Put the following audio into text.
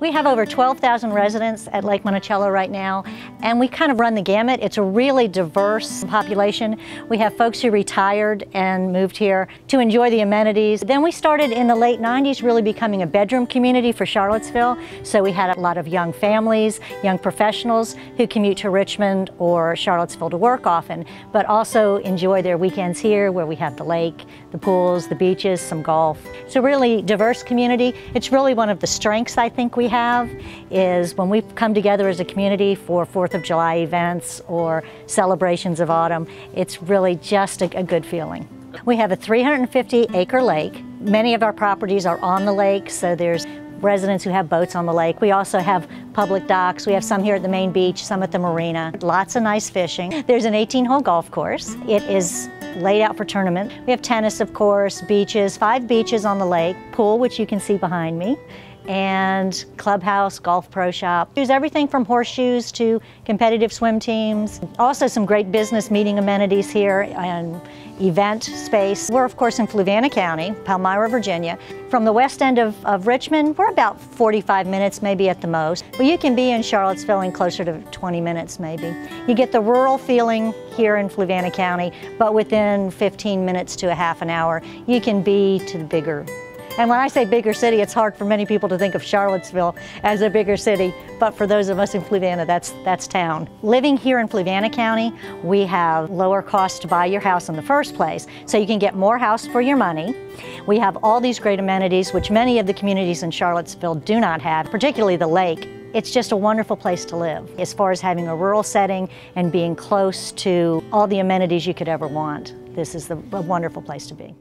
We have over 12,000 residents at Lake Monticello right now, and we kind of run the gamut. It's a really diverse population. We have folks who retired and moved here to enjoy the amenities. Then we started in the late 90s really becoming a bedroom community for Charlottesville. So we had a lot of young families, young professionals who commute to Richmond or Charlottesville to work often, but also enjoy their weekends here where we have the lake, the pools, the beaches, some golf. It's a really diverse community. It's really one of the strengths I think we have is when we come together as a community for 4th of July events or celebrations of autumn, it's really just a, a good feeling. We have a 350 acre lake. Many of our properties are on the lake, so there's residents who have boats on the lake. We also have public docks. We have some here at the main beach, some at the marina. Lots of nice fishing. There's an 18 hole golf course. It is laid out for tournament. We have tennis, of course, beaches, five beaches on the lake, pool, which you can see behind me and clubhouse, golf pro shop. There's everything from horseshoes to competitive swim teams. Also some great business meeting amenities here and event space. We're of course in Fluvanna County, Palmyra, Virginia. From the west end of, of Richmond, we're about 45 minutes maybe at the most. But you can be in Charlottesville in closer to 20 minutes maybe. You get the rural feeling here in Fluvanna County, but within 15 minutes to a half an hour, you can be to the bigger and when I say bigger city, it's hard for many people to think of Charlottesville as a bigger city, but for those of us in Fluvanna, that's, that's town. Living here in Fluvanna County, we have lower costs to buy your house in the first place, so you can get more house for your money. We have all these great amenities, which many of the communities in Charlottesville do not have, particularly the lake. It's just a wonderful place to live as far as having a rural setting and being close to all the amenities you could ever want. This is the, a wonderful place to be.